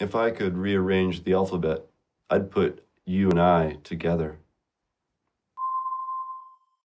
If I could rearrange the alphabet, I'd put you and I together.